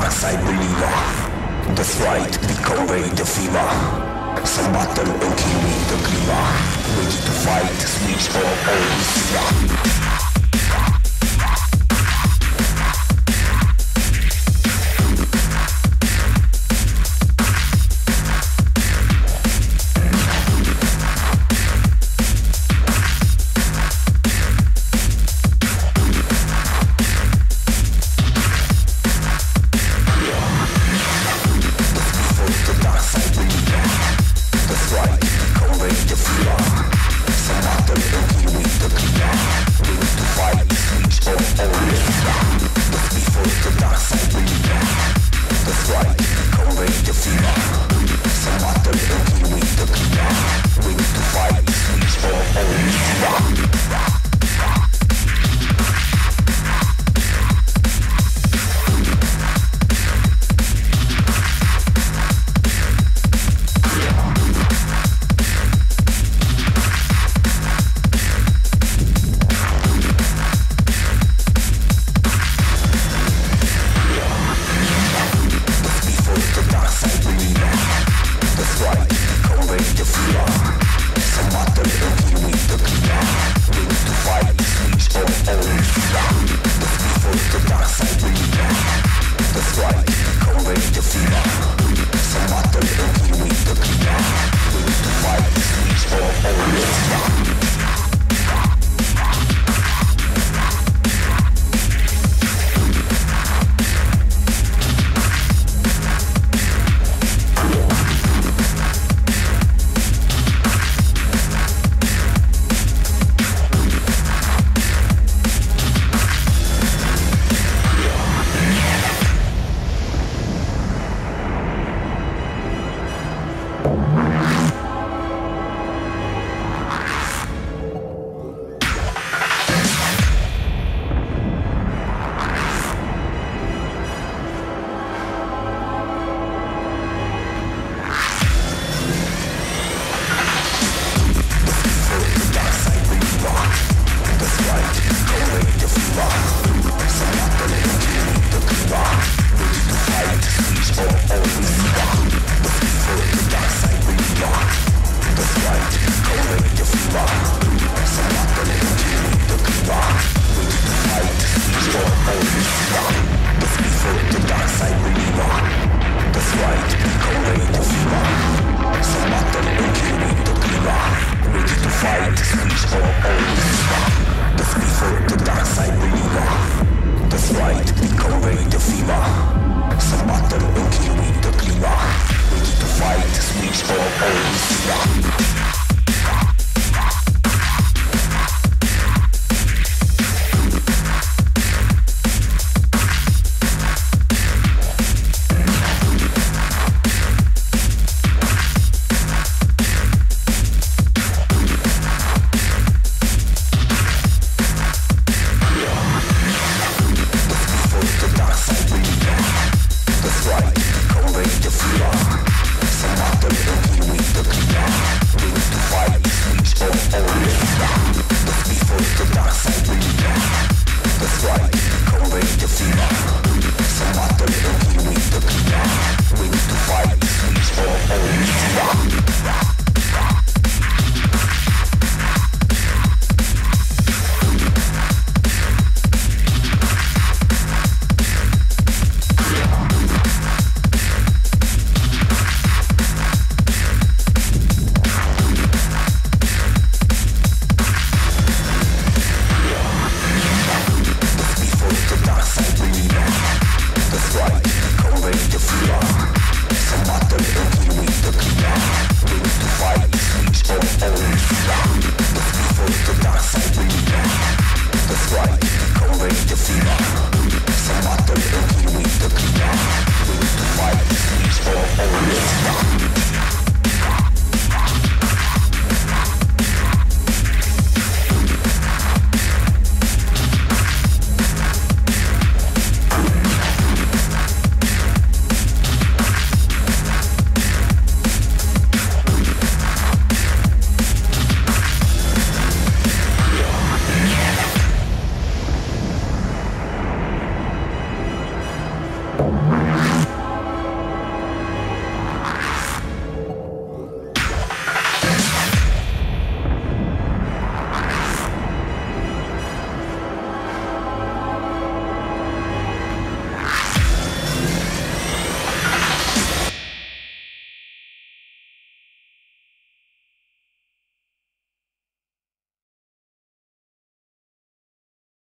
side believer. That's right, the convey the fever. Some battle and kill me the glimmer. Ready to fight, switch or all receiver. we need to fight, peace for all we